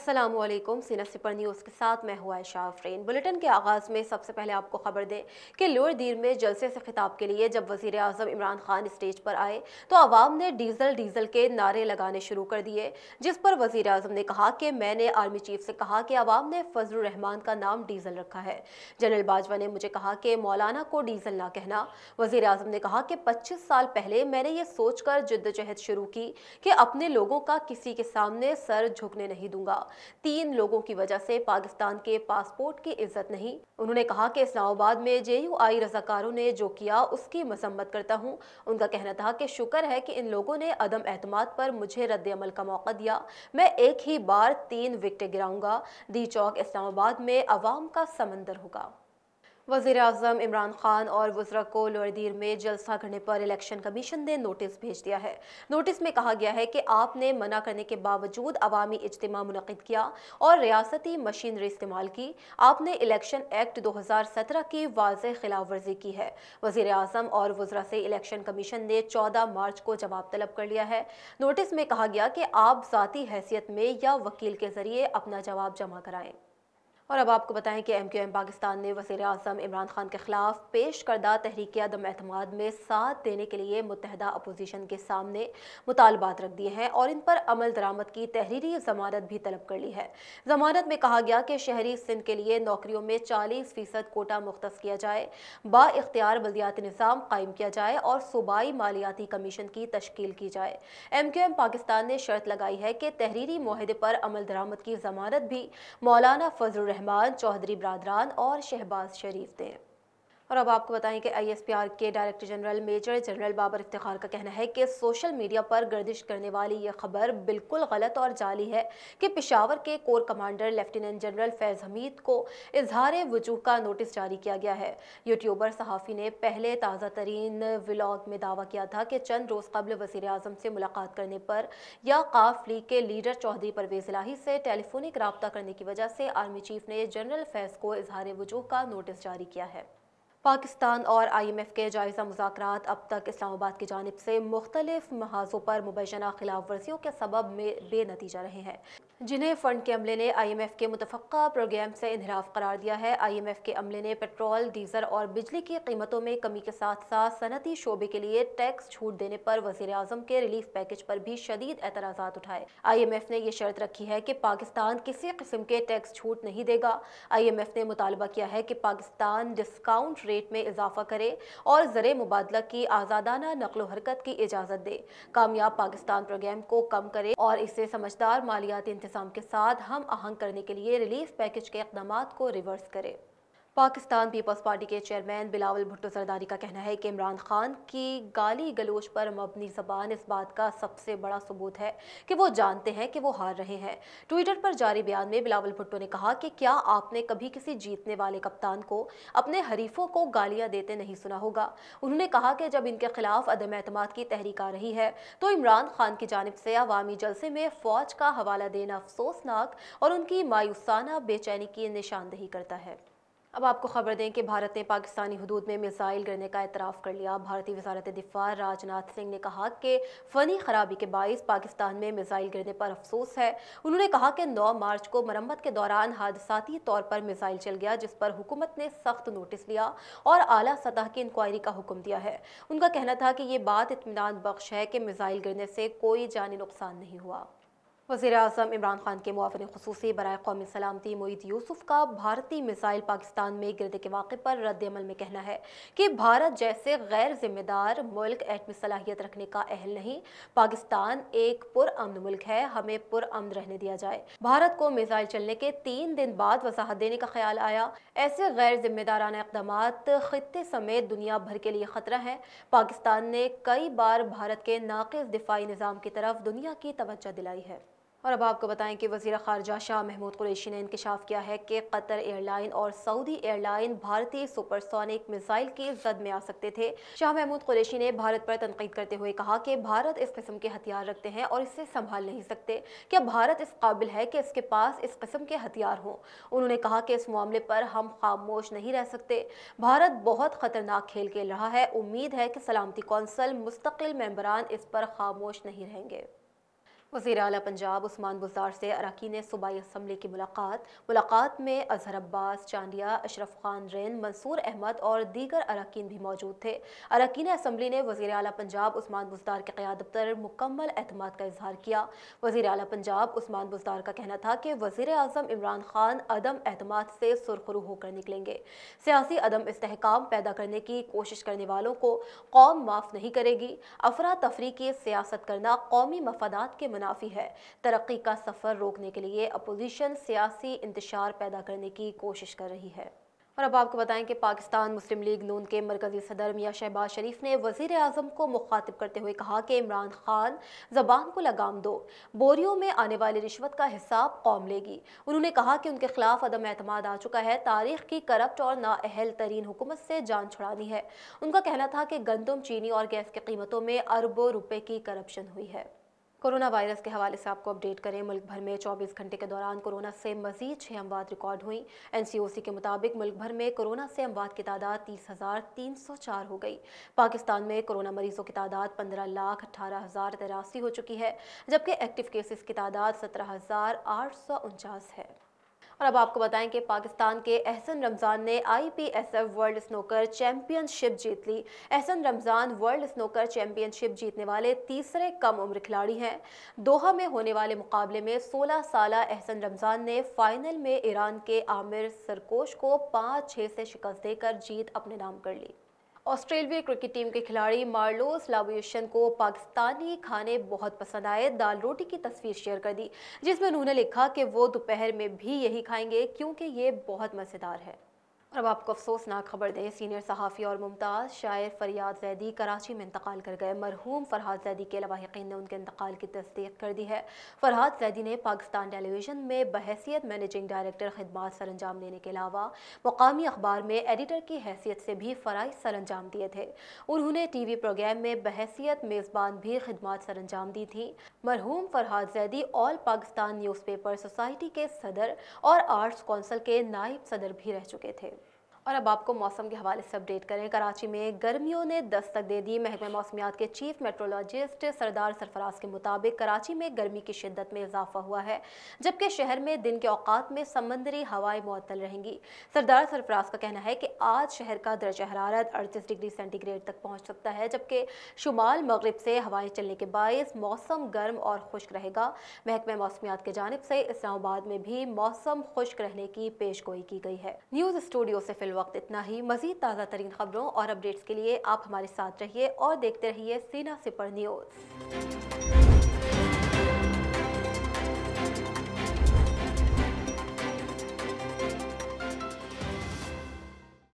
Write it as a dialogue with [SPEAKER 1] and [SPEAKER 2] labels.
[SPEAKER 1] असलम सीना sipper news के साथ मैं हुआ शाफरीन बुलेटिन के आगाज़ में सबसे पहले आपको खबर दें कि लोअर दीर में जलसे से खिताब के लिए जब वज़ीर अजम इमरान खान स्टेज पर आए तो आवाम ने डीजल डीजल के नारे लगाने शुरू कर दिए, जिस पर वज़ीर अजम ने कहा कि मैंने आर्मी चीफ से कहा कि आवाम ने फजल रहमान का नाम डीजल रखा है। जनरल बाजवा ने मुझे कहा कि मौलाना को डीजल ना कहना। वज़ीर अजम ने कहा कि पच्चीस साल पहले मैंने ये सोच कर जद्दोजहद शुरू की कि अपने लोगों का किसी के सामने सर झुकने नहीं दूँगा। तीन लोगों की वजह से पाकिस्तान के पासपोर्ट की इज़्ज़त नहीं। उन्होंने कहा कि इस्लामाबाद में जे यू आई रजाकारों ने जो किया, उसकी मसम्मत करता हूँ। उनका कहना था कि शुक्र है कि इन लोगों ने अदम एतम पर मुझे रद्द अमल का मौका दिया। मैं एक ही बार तीन विकटें गिराऊँगा। दी चौक इस्लामाबाद में अवाम का समंदर होगा। वज़ीर अजम इमरान खान और वजरा को लोअरदीर में जलसा करने पर इलेक्शन कमीशन ने नोटिस भेज दिया है। नोटिस में कहा गया है कि आपने मना करने के बावजूद अवामी इज्तम मुनद किया और रियासती मशीनरी इस्तेमाल की। आपने इलेक्शन एक्ट दो हज़ार सत्रह की वाज खिलाफ वर्जी की है। वज़ीर अजम और वजरा से इलेक्शन कमीशन ने चौदह मार्च को जवाब तलब कर लिया है। नोटिस में कहा गया कि आप ज़ाती हैसियत में या वकील के ज़रिए अपना जवाब जमा कराएँ। और अब आपको बताएँ कि एम क्यू एम पाकिस्तान ने वजी अजम इमरान खान के खिलाफ पेश करदा तहरीक अदम अतमाद में साथ देने के लिए मुतहदा अपोजिशन के सामने मुतालबात रख दिए हैं और इन पर अमल दरामद की तहरीरी जमानत भी तलब कर ली है। जमानत में कहा गया कि शहरी सिंध के लिए नौकरियों में चालीस फ़ीसद कोटा मुख्त किया जाए बा इख्तियार बल्दियाती निज़ाम कायम किया जाए और सूबाई मालियाती कमीशन की तश्कील की जाए। एम क्यू एम पाकिस्तान ने शर्त लगाई है कि तहरीरी माहदे पर अमल दरामद की जमानत भी मौलाना फजल रहमान चौधरी बरदरान और शहबाज शरीफ थे और अब आपको बताएँ कि आईएसपीआर के director general major general Babar Iftikhar का कहना है कि सोशल मीडिया पर गर्दिश करने वाली यह खबर बिल्कुल गलत और जाली है कि पिशावर के corps commander lieutenant general Faiz Hameed को इजहार वजूह का नोटिस जारी किया गया है। यूट्यूबर सहाफ़ी ने पहले ताज़ा तरीन व्लाग में दावा किया था कि चंद रोज़ कबल वजी अजम से मुलाकात करने पर या काफ लीग के लीडर चौधरी परवेज लाही से टेलीफोनिक रबता करने की वजह से आर्मी चीफ ने जनरल फैज़ को इजहार वजूह का नोटिस जारी किया है। पाकिस्तान और आई एम एफ़ के जायजा मुजाकर अब तक इस्लामाबाद की जानब से मुख्तलिफ़ महाजों पर मुबैना खिलाफ वर्जियों के सबब में बेनतीजा रहे हैं। जिन्हें फ़ंड के अमले ने आई एम एफ़ के मुतफ़ा प्रोग्राम से इनहराफ करार दिया है। आई एम एफ़ के अमले ने पेट्रोल, डीजल और बिजली की कीमतों में कमी के साथ साथ सनती शोबे के लिए टैक्स छूट देने पर वजी अजम के रिलीफ पैकेज पर भी शदीद एतराज़ा उठाए। आई एम एफ़ ने यह शर्त रखी है कि पाकिस्तान किसी किस्म के टैक्स छूट नहीं देगा। आई एम एफ़ ने मुतालबा किया है कि पाकिस्तान डिस्काउंट रेट में इजाफा करे और ज़र मुबादला की आज़ादाना नकलो हरकत की इजाज़त दे। कामयाब पाकिस्तान प्रोग्राम को कम करे और इसे समझदार मालियाती इंतज़ाम के साथ हम आहंग करने के लिए रिलीफ पैकेज के इकदाम को रिवर्स करे। पाकिस्तान पीपल्स पार्टी के चेयरमैन बिलावल भुट्टो सरदारी का कहना है कि इमरान खान की गाली गलोच पर मबनी जबान इस बात का सबसे बड़ा सबूत है कि वो जानते हैं कि वो हार रहे हैं। ट्विटर पर जारी बयान में बिलावल भुट्टो ने कहा कि क्या आपने कभी किसी जीतने वाले कप्तान को अपने हरीफों को गालियाँ देते नहीं सुना होगा? उन्होंने कहा कि जब इनके खिलाफ अदम अतमाद की तहरीक आ रही है तो इमरान खान की जानब से अवामी जलसे में फौज का हवाला देना अफसोसनाक और उनकी मायूसाना बेचैनी की निशानदेही करता है। अब आपको खबर दें कि भारत ने पाकिस्तानी हदूद में मिसाइल गिरने का एतराफ़ कर लिया। भारतीय वजारत दिफा राजनाथ सिंह ने कहा कि फ़नी खराबी के बायस पाकिस्तान में मिसाइल गिरने पर अफसोस है। उन्होंने कहा कि 9 मार्च को मरम्मत के दौरान हादसाती तौर पर मिसाइल चल गया, जिस पर हुकूमत ने सख्त नोटिस लिया और अली सतह की इंक्वायरी का हुक्म दिया है। उनका कहना था कि ये बात इतमान बख्श है कि मिसाइल गिरने से कोई जानी नुकसान नहीं हुआ। वजी अजम इमरान खान के मुआवन खसूस, बरए कौमी सलामती मोईद यूसुफ का भारतीय मिसाइल पाकिस्तान में गिरने के वाक़े पर रद्द अमल में कहना है कि भारत जैसे गैर जिम्मेदार मुल्क एटमी सलाहियत रखने का अहल नहीं। पाकिस्तान एक पुरअमन मुल्क है, हमें पुरअमन रहने दिया जाए। भारत को मिसाइल चलने के तीन दिन बाद वजाहत देने का ख्याल आया। ऐसे गैर जिम्मेदाराना इकदाम खत्े समेत दुनिया भर के लिए ख़तरा है। पाकिस्तान ने कई बार भारत के नाकस दिफाई निज़ाम की तरफ़ दुनिया की तवज्जो दिलाई है। और अब आपको बताएँ कि वजी खारजा शाह महमूद कुरैशी ने इंकशाफ किया है कि कतर एयरलाइन और सऊदी एयरलाइन भारतीय सुपरसोनिक मिसाइल की जद में आ सकते थे। शाह महमूद कुरैशी ने भारत पर तनकीद करते हुए कहा कि भारत इस किस्म के हथियार रखते हैं और इसे संभाल नहीं सकते। क्या भारत इस काबिल है कि इसके पास इस किस्म के हथियार हों? उन्होंने कहा कि इस मामले पर हम खामोश नहीं रह सकते। भारत बहुत खतरनाक खेल खेल रहा है। उम्मीद है कि सलामती कौंसल, मुस्तकिल मेम्बरान इस पर खामोश नहीं रहेंगे। वज़ीर अला पंजाब उस्मान बुजार से अरकान सूबाई असम्बली की मुलाकात। मुलाकात में अजहर अब्बास, चांदिया, अशरफ खान, रेन, मंसूर अहमद और दीगर अरकान भी मौजूद थे। अरकान असम्बली ने वज़ीर अला पंजाब उस्मान बुजदार की क्यादत पर मुकम्मल अहतमाद का इजहार किया। वज़ीर अला पंजाब उस्मान बुजदार का कहना था कि वज़ीर अजम इमरान खान अदम अहतमाद से सुरखरू होकर निकलेंगे। सियासी अदम इसकाम पैदा करने की कोशिश करने वालों को कौम माफ़ नहीं करेगी। अफरा तफरी की सियासत करना कौमी मफादात के मुनाफी है। तरक्की का सफ़र रोकने के लिए अपोजिशन सियासी इंतशार पैदा करने की कोशिश कर रही है। और अब आपको बताएँ कि पाकिस्तान मुस्लिम लीग नून के मरकजी सदर मियाँ शहबाज शरीफ ने वज़ीर अजम को मुखातिब करते हुए कहा कि इमरान खान जबान को लगाम दो, बोरियों में आने वाली रिश्वत का हिसाब कौम लेगी। उन्होंने कहा कि उनके खिलाफ अदम एतमाद आ चुका है, तारीख की करप्ट और नाअहल तरीन हुकूमत से जान छुड़ानी है। उनका कहना था कि गंदम चीनी और गैस की कीमतों में अरबों रुपए की करप्शन हुई है। कोरोना वायरस के हवाले से आपको अपडेट करें, मुल्क भर में 24 घंटे के दौरान कोरोना से मजीद छः अमवात रिकॉर्ड हुई। एनसीओसी के मुताबिक मुल्क भर में कोरोना से अमवात की तादाद तीस हज़ार तीन सौ चार हो गई। पाकिस्तान में कोरोना मरीजों की तादाद पंद्रह लाख अठारह हज़ार तिरासी हो चुकी है, जबकि एक्टिव केसेस की तादाद सत्रह हज़ार आठ सौ उनचास है। और अब आपको बताएँ कि पाकिस्तान के एहसन रमज़ान ने आईपीएसएफ वर्ल्ड स्नोकर चैंपियनशिप जीत ली। Ehsan Ramzan world snooker championship जीतने वाले तीसरे कम उम्र खिलाड़ी हैं। दोहा में होने वाले मुकाबले में 16 साल एहसन रमज़ान ने फाइनल में ईरान के आमिर सरकोश को पाँच छः से शिकस्त देकर जीत अपने नाम कर ली। ऑस्ट्रेलिया क्रिकेट टीम के खिलाड़ी मार्लोस लाबुशन को पाकिस्तानी खाने बहुत पसंद आए, दाल रोटी की तस्वीर शेयर कर दी, जिसमें उन्होंने लिखा कि वो दोपहर में भी यही खाएँगे, क्योंकि ये बहुत मज़ेदार है। अब आपको अफसोसनाक खबर दें, सीनियर सहाफ़ी और मुमताज़ शायर फरियाद जैदी कराची में इंतकाल कर गए। मरहूम फरहाद जैदी के लवाहिकीन ने उनके इंतकाल की तस्दीक कर दी है। फरहाद जैदी ने पाकिस्तान टेलीविज़न में बहसीत मैनेजिंग डायरेक्टर, खदमात सर अंजाम देने के अलावा मकामी अखबार में एडिटर की हैसियत से भी फ़राइज सर अंजाम दिए थे। उन्होंने टी वी प्रोग्राम में बहसीत मेज़बान भी खदमात सर अंजाम दी थी। मरहूम Farhad Zaidi all Pakistan newspaper society के सदर और आर्ट्स कौंसिल के नायब सदर भी रह चुके थे। और अब आपको मौसम के हवाले से अपडेट करें। कराची में गर्मियों ने दस्तक दे दी। महकमे मौसमियात के चीफ मेट्रोलॉजिस्ट सरदार सरफराज के मुताबिक कराची में गर्मी की शिद्दत में इजाफा हुआ है, जबकि शहर में दिन के अवकात में समंदरी हवाएँ मअतल रहेंगी। सरदार सरफराज का कहना है कि आज शहर का दर्ज हरारत अड़तीस डिग्री सेंटीग्रेड तक पहुँच सकता है, जबकि शुमाल मगरब से हवाएँ चलने के बायस मौसम गर्म और खुश्क रहेगा। महकमे मौसमियात की जानब से इस्लामाबाद में भी मौसम खुश्क रहने की पेश गोई की गई है। न्यूज़ स्टूडियो से फिल वक्त इतना ही। मजीद ताज़ा तरीन खबरों और अपडेट्स के लिए आप हमारे साथ रहिए और देखते रहिए सेना सिपर न्यूज़।